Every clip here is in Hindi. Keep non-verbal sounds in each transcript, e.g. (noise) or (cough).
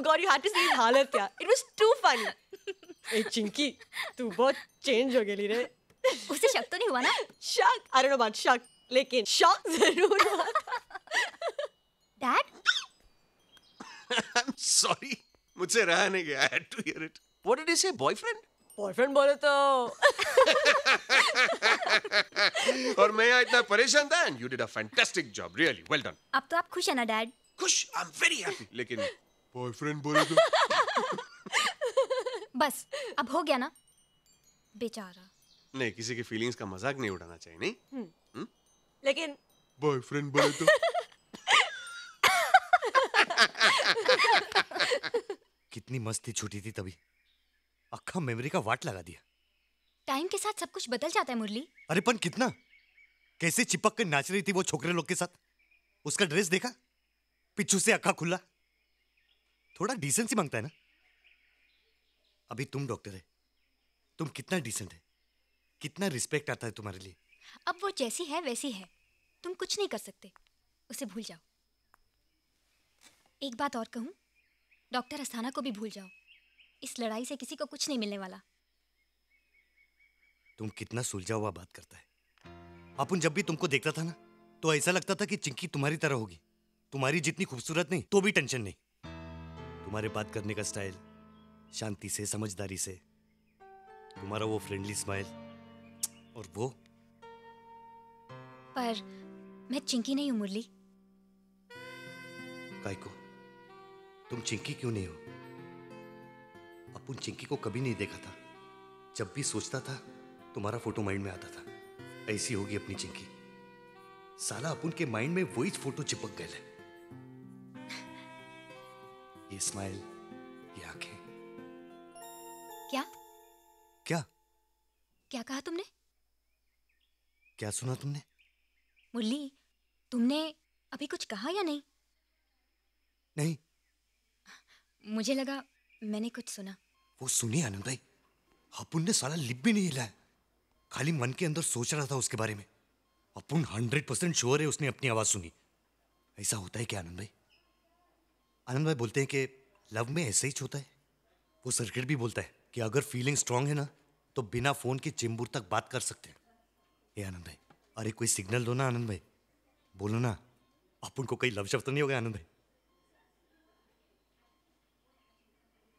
Of god you had to see हालत यार it was too funny a Chinki तू बहुत चेंज हो गई रे उसे शक तो नहीं हुआ ना शक आई डोंट नो अबाउट शक लेकिन शॉक ज़रूर हुआ डैड I'm sorry. मुझसे रहा नहीं गया. I had to hear it. What did he say? Boyfriend? Boyfriend बोले तो (laughs) और मैं यहाँ इतना परेशान था and you did a fantastic job. Really, well done. अब तो आप खुश है ना डैड खुश. I'm very happy. लेकिन बॉयफ्रेंड बोले तो (laughs) बस अब हो गया ना? बेचारा। नहीं किसी की फीलिंग्स का मज़ाक नहीं उड़ाना चाहिए नहीं? लेकिन बॉयफ्रेंड बोले तो (laughs) कितनी मस्ती थी छुट्टी थी तभी। अक्खा मेमोरी का वाट लगा दिया। टाइम के साथ सब कुछ बदल जाता है मुरली। अरे पन कितना? कैसे चिपक कर नाच रही थी वो छोकरे लोग के साथ? उसका ड्रेस देखा? पिछू से अक्खा खुला। थोड़ा डिसेंसी माँगता है ना? अभी तुम डॉक्टर है। तुम कितना डिसेंट है। कितना रिस्पेक्ट आता है तुम्हारे लिए। अब वो जैसी है वैसी है। तुम कुछ नहीं कर सकते। उसे भूल जाओ। एक बात और कहूँ। डॉक्टर अस्थाना को भी भूल जाओ। इस लड़ाई से किसी को कुछ नहीं मिलने वाला। तुम कितना सुलझा हुआ बात करता है। अपन जब भी तुमको देखता था ना तो ऐसा लगता था कि चिंकी तुम्हारी तरह होगी। तुम्हारी जितनी खूबसूरत नहीं तो भी टेंशन नहीं। तुम्हारे बात करने का स्टाइल शांति से समझदारी से। तुम्हारा वो फ्रेंडली स्माइल और वो? पर मैं चिंकी नहीं हूँ मुरली। काय को तुम चिंकी क्यों नहीं हो? अपन चिंकी को कभी नहीं देखा था। जब भी सोचता था तुम्हारा फ़ोटो माइंड में आता था। ऐसी होगी अपनी चिंकी। साला अपन के माइंड में वही फ़ोटो चिपक गए है। स्माइल। ये आँखें। क्या? क्या? क्या कहा तुमने? क्या सुना तुमने? मुरली तुमने अभी कुछ कहा या नहीं? नहीं। मुझे लगा मैंने कुछ सुना। वो सुनिए आनंद भाई। अपुन ने साला लिप भी नहीं हिला है। खाली मन के अंदर सोच रहा था उसके बारे में। अपुन हंड्रेड परसेंट श्योर है उसने अपनी आवाज़ सुनी। ऐसा होता है क्या आनंद भाई? आनंद भाई बोलते हैं कि लव में ऐसा ही होता है। वो सर्किट भी बोलता है कि अगर फीलिंग स्ट्रांग है ना तो बिना फ़ोन के चेंबूर तक बात कर सकते हैं। ए, आनंद भाई, अरे कोई सिग्नल दो ना, आनंद भाई। बोलो ना अपन को कोई लव शब्द तो नहीं हो गया आनंद भाई?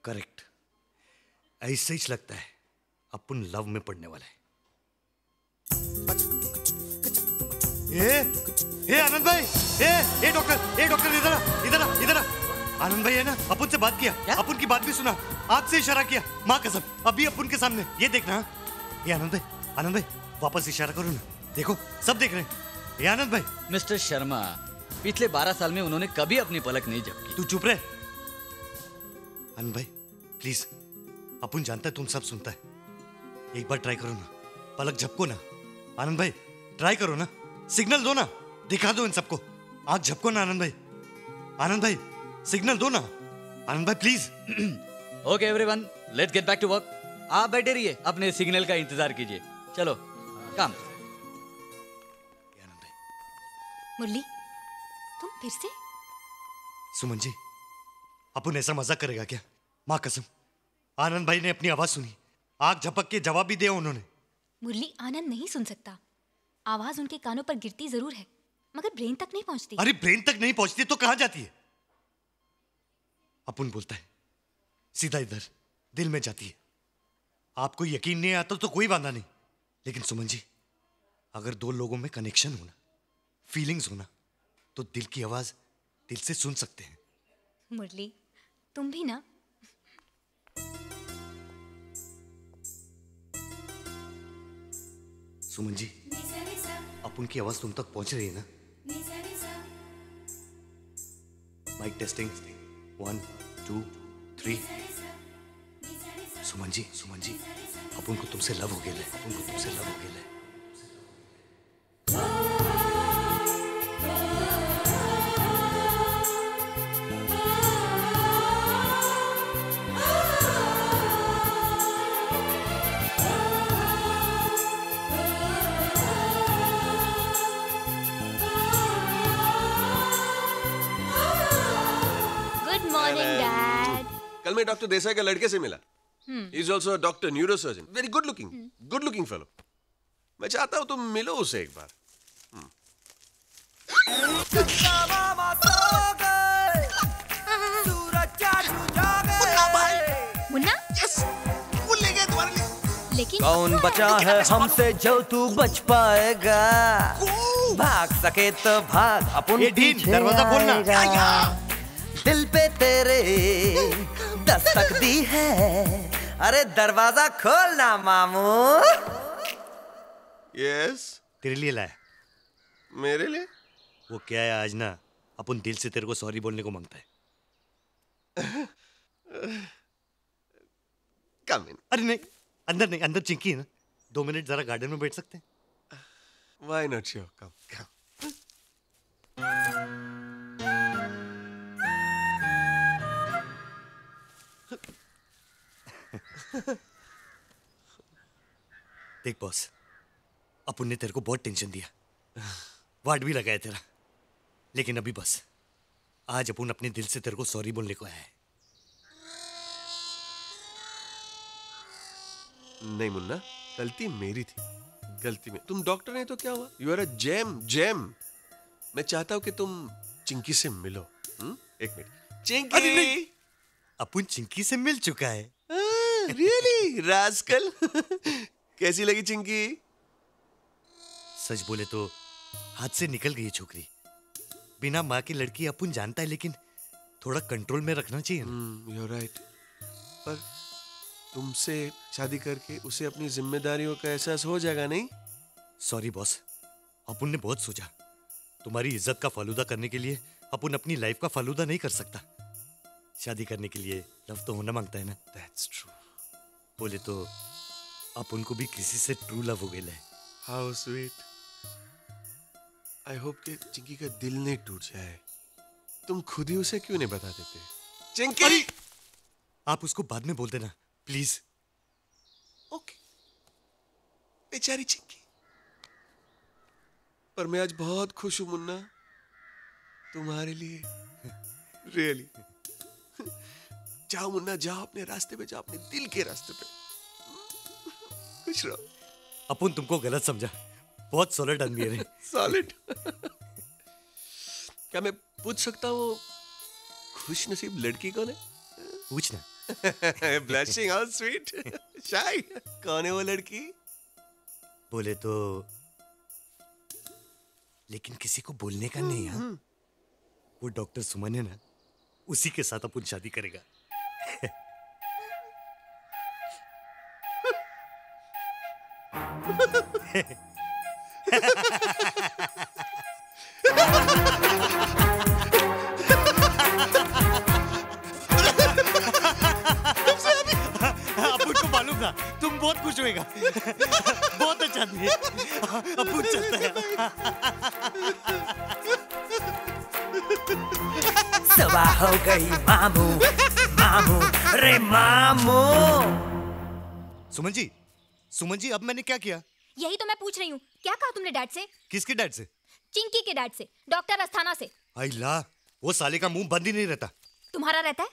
करेक्ट ऐसे ही लगता है, अपन लव में पड़ने वाला है। ए ए, आनंद भाई, ए ए डॉक्टर ए डॉक्टर इधर इधर इधर आनंद भाई है ना? अपन से बात किया। अपन की बात भी सुना। हाथ से इशारा किया। माँ कसम अभी अपन के सामने। ये देखना। ये आनंद भाई आनंद भाई वापस इशारा करो ना। देखो सब देख रहे हैं। ये आनंद भाई। मिस्टर शर्मा पिछले बारह साल में उन्होंने कभी अपनी पलक नहीं झपकी तू चुप रहे। आनंद भाई प्लीज़ अपन जानता है तुम सब सुनता है। एक बार ट्राई करो ना। पलक झपको ना। आनंद भाई ट्राई करो ना। सिग्नल दो ना। दिखा दो इन सबको। आग झपको ना आनंद भाई। आनंद भाई सिग्नल दो ना। आनंद भाई please okay everyone let's get back to work आप बैठे रहिए अपने सिग्नल का इंतज़ार कीजिए। चलो काम मुरली तुम फिर से? सुमन जी अपन ऐसा मज़ाक करेगा क्या? माँ कसम आनंद भाई ने अपनी आवाज़ सुनी। आग झपक के जवाब भी दिया उन्होंने। मुरली आनंद नहीं सुन सकता। आवाज़ उनके कानों पर गिरती ज़रूर है मगर ब्रेन तक नहीं पहुँचती। अरे ब्रेन तक नहीं पहुँचती तो कहाँ जाती है? अपन बोलता है सीधा इधर दिल में जाती है। आपको यकीन नहीं आता तो कोई बाधा नहीं। लेकिन सुमन जी अगर दो लोगों में कनेक्शन होना फीलिंग्स होना तो दिल की आवाज़ दिल से सुन सकते हैं। मुरली तुम भी ना? सुमन जी अपन की आवाज़ तुम तक पहुँच रही है ना? Mike testing one two three Suman ji Suman ji अपन को तुमसे लव हो गया अपन को तुमसे लव हो गया गुड कल मैं डॉक्टर देसाई के लड़के से मिला is also doctor neurosurgeon very good looking good looking fellow मैं चाहता हूँ तुम मिलो उसे एक बार। मुन्ना यस लिए। लेकिन कौन बचा है हमसे जो तू बच पाएगा? भाग सके तो भाग अपन पीछे दरवाज़ा खोलना। दिल पे तेरे दस्तक दी है। अरे दरवाज़ा खोलना मामू। यस तेरे लिए लाया। मेरे लिए? वो क्या है आज ना? अपन दिल से तेरे को सॉरी बोलने को माँगता है। कम इन अरे नहीं अंदर नहीं अंदर चिंकी है ना। दो मिनट जरा गार्डन में बैठ सकते हैं। Why not sure come come (laughs) देख बॉस अपन ने तेरे को बहुत टेंशन दिया। वाट भी लगाया तेरा। लेकिन अभी बस आज अपन अपने दिल से तेरे को सॉरी बोलने को आया है। नहीं मुन्ना गलती मेरी थी। गलती में तुम डॉक्टर नहीं तो क्या हुआ? You are a gem gem मैं चाहता हूँ कि तुम चिंकी से मिलो। हुँ? एक मिनट चिंकी। अपन चिंकी से मिल चुका है। रियली रास्कल (laughs) कैसी लगी चिंकी? सच बोले तो हाथ से निकल गई छोकरी। बिना माँ की लड़की अपन जानता है लेकिन थोड़ा कंट्रोल में रखना चाहिए। यू राइट पर तुमसे शादी करके उसे अपनी जिम्मेदारियों का एहसास हो जाएगा नहीं? सॉरी बॉस अपन ने बहुत सोचा। तुम्हारी इज़्ज़त का फालूदा करने के लिए अपन अपनी लाइफ का फालूदा नहीं कर सकता। शादी करने के लिए लव तो होना माँगता है ना? दैट्स ट्रू बोले तो अपन को भी किसी से ट्रू लव हो गया है हाउ स्वीट आई होप कि चिंकी का दिल नहीं टूट जाए। तुम खुद ही उसे क्यों नहीं बता देते? चिंकी! आप उसको बाद में बोल देना प्लीज़ ओके बेचारी चिंकी। पर मैं आज बहुत खुश हूँ मुन्ना। तुम्हारे लिए (laughs) रियली जाओ मुन्ना जाओ अपने रास्ते पे जाओ अपने दिल के रास्ते पे। खुश रहो। अपन तुमको गलत समझा। बहुत सॉलिड आदमी है सॉलिड क्या मैं पूछ सकता हूँ खुश नसीब लड़की कौन है? पूछना है ब्लशिंग हाउ स्वीट शाय कौन है वो लड़की? बोले तो लेकिन किसी को बोलने का नहीं है? वो डॉक्टर सुमन है ना उसी के साथ अपन शादी करेगा। तुम बहुत खुश होएगा। बहुत अच्छा सुबह हो गई मामू। मामू रे मामू। सुमन जी सुमन जी अब मैंने क्या किया? यही तो मैं पूछ रही हूँ। क्या कहा तुमने डैड से? किसके डैड से? चिंकी के डैड से डॉक्टर अस्थाना से। ला वो साले का मुँह बंद ही नहीं रहता। तुम्हारा रहता है?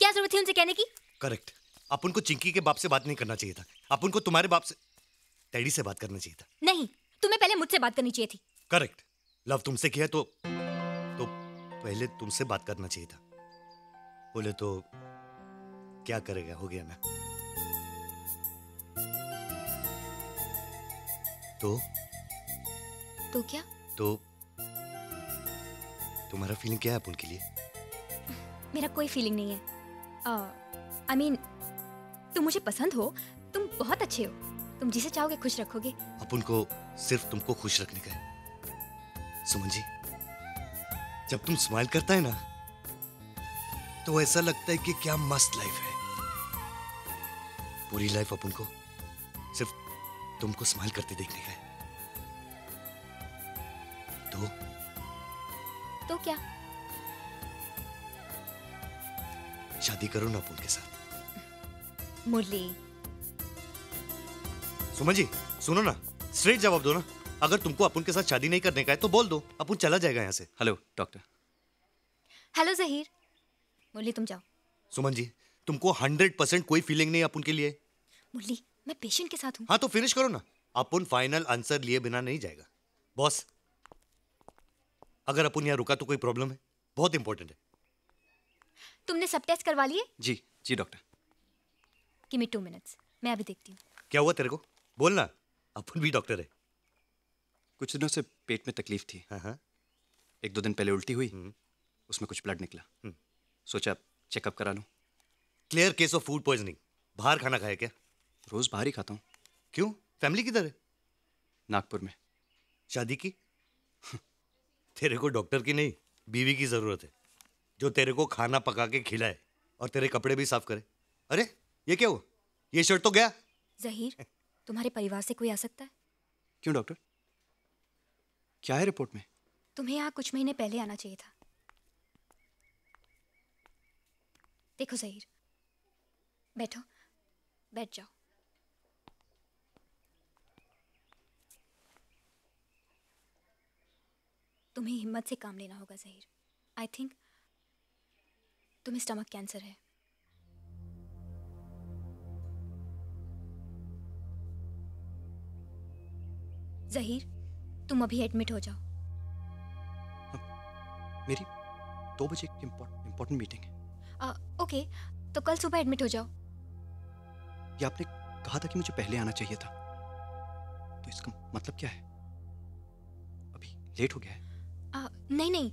क्या ज़रूरत थी उनसे कहने की? करेक्ट। अपन को चिंकी के बाप से बात नहीं करना चाहिए था। अपन को तुम्हारे बाप से डैडी से बात करना चाहिए था। नहीं तुम्हें पहले मुझसे बात करनी चाहिए थी। करेक्ट। लव तुमसे किया तो तो पहले तुमसे बात करना चाहिए था। बोले तो क्या करेगा? हो गया ना। तो? तो क्या? तो तुम्हारा फीलिंग क्या है अपन के लिए? मेरा कोई फीलिंग नहीं है। आई मीन I mean, तुम मुझे पसंद हो तुम बहुत अच्छे हो तुम जिसे चाहोगे खुश रखोगे। अपन को सिर्फ़ तुमको खुश रखने का है। सुमन जी जब तुम स्माइल करता है ना तो ऐसा लगता है कि क्या मस्त लाइफ है। पूरी लाइफ अपन को सिर्फ़ तुमको स्माइल करते देखने का है। तो? तो क्या? शादी करो ना अपन के साथ। मुरली। सुमन जी सुनो ना। स्ट्रेट जवाब दो ना। अगर तुमको अपन के साथ शादी नहीं करने का है तो बोल दो। अपन चला जाएगा यहाँ से। Hello doctor hello Zaheer Murali तुम जाओ। सुमन जी तुमको हंड्रेड परसेंट कोई फीलिंग नहीं अपन के लिए। मुरली मैं पेशेंट के साथ हूँ। हाँ तो फिनिश करो ना। अपन फाइनल आंसर लिए बिना नहीं जाएगा। बॉस अगर अपन यहाँ रुका तो कोई प्रॉब्लम है। बहुत इंपॉर्टेंट है। तुमने सब टेस्ट करवा लिए? जी जी डॉक्टर कि मी टू मिनट्स मैं अभी देखती हूँ। क्या हुआ तेरे को? बोलना अपन भी डॉक्टर है। कुछ दिनों से पेट में तकलीफ़ थी। हाँ हाँ। एक दो दिन पहले उल्टी हुई। उसमें कुछ ब्लड निकला। सोचा चेकअप करा लूँ। Clear case of food poisoning बाहर खाना खाया क्या? रोज बाहर ही खाता हूँ। क्यों? फैमिली किधर है? नागपुर में। शादी की? (laughs) तेरे को डॉक्टर की नहीं बीवी की ज़रूरत है। जो तेरे को खाना पका के खिलाए और तेरे कपड़े भी साफ़ करे। अरे ये क्या हुआ? ये शर्ट तो गया। जहीर तुम्हारे परिवार से कोई आ सकता है? क्यों डॉक्टर क्या है रिपोर्ट में? तुम्हें यहाँ कुछ महीने पहले आना चाहिए था। देखो जहीर। बैठो, बैठ जाओ। तुम्हें हिम्मत से काम लेना होगा जहीर। आई थिंक तुम्हें स्टमक कैंसर है। जहीर, तुम अभी एडमिट हो जाओ। मेरी दो बजे की इम्पोर्टेंट मीटिंग है। आ, ओके तो कल सुबह एडमिट हो जाओ। ये आपने कहा था कि मुझे पहले आना चाहिए था। तो इसका मतलब क्या है? अभी लेट हो गया है। आ, नहीं नहीं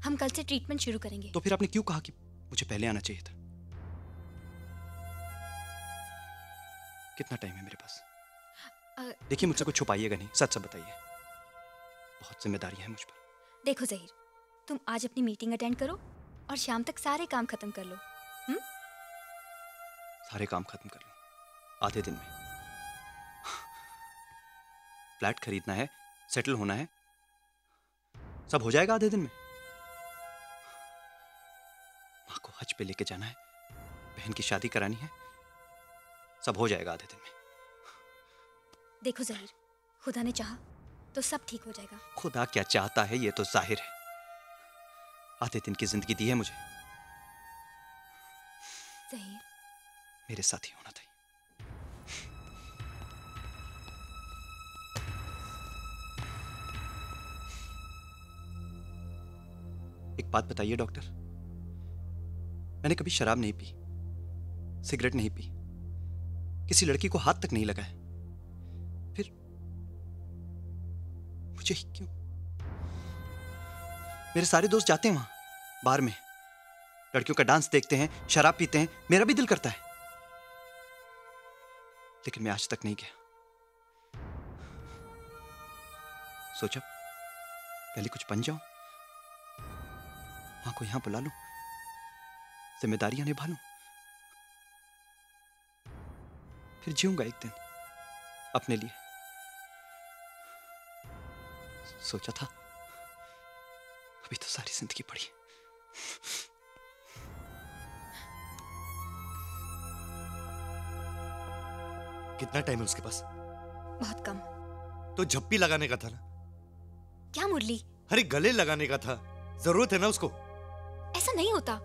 हम कल से ट्रीटमेंट शुरू करेंगे। तो फिर आपने क्यों कहा कि मुझे पहले आना चाहिए था? कितना टाइम है मेरे पास? देखिए मुझसे कुछ छुपाइएगा नहीं सच सब बताइए। बहुत ज़िम्मेदारी है मुझ पर। देखो जहीर तुम आज अपनी मीटिंग अटेंड करो और शाम तक सारे काम खत्म कर लो। सारे काम खत्म कर लो आधे दिन में। फ्लैट खरीदना है सेटल होना है सब हो जाएगा आधे दिन में। माँ को हज पे लेके जाना है बहन की शादी करानी है सब हो जाएगा आधे दिन में। देखो जहीर खुदा ने चाहा तो सब ठीक हो जाएगा। खुदा क्या चाहता है ये तो ज़ाहिर है। आधे दिन की ज़िंदगी दी है मुझे। जहीर मेरे साथ ही होना था। एक बात बताइए डॉक्टर। मैंने कभी शराब नहीं पी सिगरेट नहीं पी। किसी लड़की को हाथ तक नहीं लगाया फिर मुझे क्यों मेरे सारे दोस्त जाते हैं वहाँ, बार में। लड़कियों का डांस देखते हैं, शराब पीते हैं, मेरा भी दिल करता है। लेकिन मैं आज तक नहीं गया। सोचा, पहले कुछ बन जाऊँ माँ को यहाँ बुला लूँ, जिम्मेदारियाँ निभा लूँ, फिर जीऊँगा एक दिन, अपने लिए। सोचा था अभी तो सारी ज़िंदगी पड़ी कितना टाइम है उसके पास? बहुत कम। तो झप्पी लगाने का था ना। क्या मुरली? अरे गले लगाने का था। ज़रूरत है ना उसको? ऐसा नहीं होता।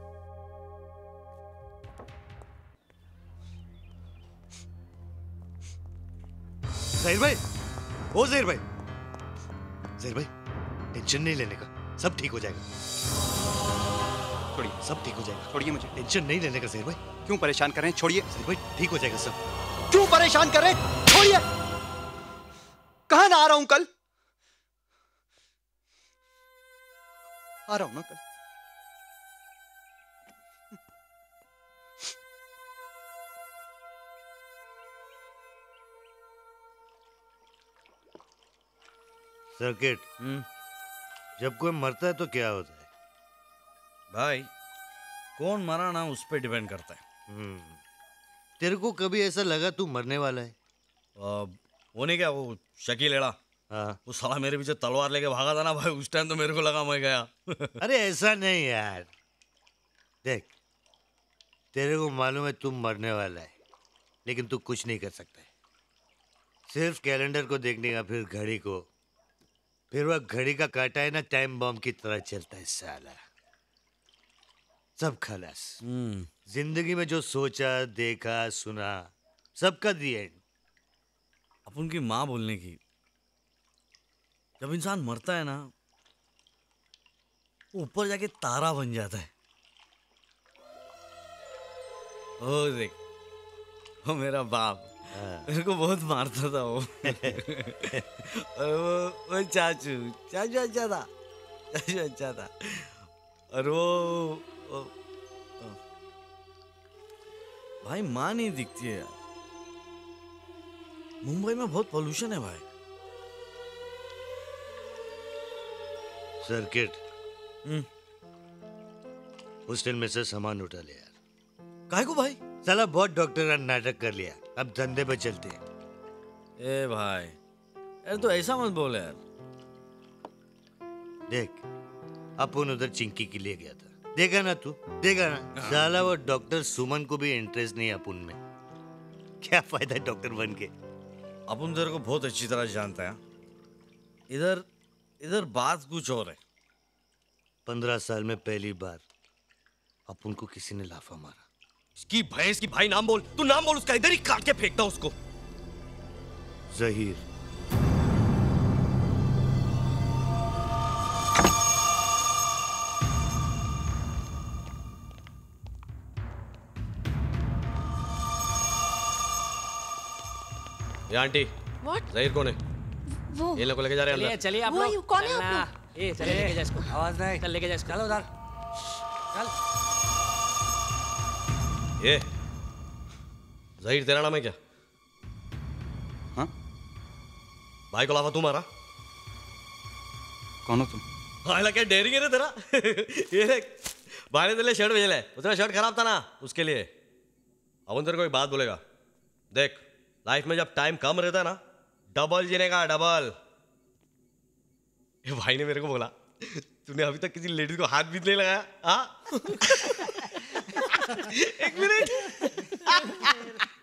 जहीर भाई ओ जहीर भाई। जहीर भाई टेंशन नहीं लेने का। सब ठीक हो जाएगा। छोड़िए। सब ठीक हो जाएगा। छोड़िए मुझे। टेंशन नहीं लेने का जहीर भाई। क्यों परेशान कर रहे हैं? छोड़िए। जहीर भाई ठीक हो जाएगा सब। क्यों परेशान कर रहे हैं? छोड़िए। कहा ना आ रहा हूँ कल? आ रहा हूँ ना कल। सर्किट जब कोई मरता है तो क्या होता है? भाई कौन मरा ना उस पर डिपेंड करता है। हम्म। तेरे को कभी ऐसा लगा तू मरने वाला है? आ, वो नहीं क्या वो शकील एड़ा। हाँ। वो साला मेरे पीछे तलवार लेके भागा था ना भाई उस टाइम तो मेरे को लगा मैं गया। (laughs) अरे ऐसा नहीं यार। देख तेरे को मालूम है तुम मरने वाला है लेकिन तू कुछ नहीं कर सकता है। सिर्फ़ कैलेंडर को देखने का फिर घड़ी को फिर वह घड़ी का काटा है ना टाइम बॉम्ब की तरह चलता है साला। सब खलास। हम्म। ज़िंदगी में जो सोचा देखा सुना सबका दी एंड अपन की माँ बोलने की। जब इंसान मरता है ना ऊपर जाके तारा बन जाता है। ओ देख वो मेरा बाप। मेरे को बहुत मारता था वो। और वो वो चाचू चाचू अच्छा था चाचू अच्छा था। और वो, वो, वो भाई माँ नहीं दिखती है यार। मुंबई में बहुत पोल्यूशन है भाई। सर्किट हम्म। हॉस्टल में से सामान उठा लिया। यार काहे को भाई? साला बहुत डॉक्टर का नाटक कर लिया। अब धंधे पे चलते हैं। ए भाई यार तो ऐसा मत बोले यार। देख अपन उधर चिंकी के लिए गया था। देखा ना तू? देखा ना? साला वो डॉक्टर सुमन को भी इंटरेस्ट नहीं अपन में। क्या फ़ायदा डॉक्टर बन के? अपन तेरे को बहुत अच्छी तरह जानता है। इधर इधर बात कुछ और है। पंद्रह साल में पहली बार अपन को किसी ने लाफा मारा। इसकी भैंस की भाई नाम बोल तू नाम बोल उसका इधर ही काट के फेंकता उसको। जहीर। ये आंटी What? जहीर कौन है? वो। ये लोग लेके जा रहे हैं अंदर। चलिए आप लोग कौन है आप लोग? ए चले लेके जा इसको। आवाज़ नहीं। चल लेके जा इसको। चलो उधर चल। ये। जहीर तेरा नाम है क्या? हाँ? भाई को लाफा तू मारा। कौन हो तुम? हाँ क्या डेरिंग है तेरा। (laughs) ये भाई ने तेरे शर्ट भेजा है उसका शर्ट खराब था ना उसके लिए। अब तेरे को एक बात बोलेगा। देख लाइफ में जब टाइम कम रहता है ना डबल जीने का डबल ये भाई ने मेरे को बोला तूने अभी तक किसी लेडीज़ को हाथ भी नहीं लगाया हाँ? (laughs) ik weet het. (laughs)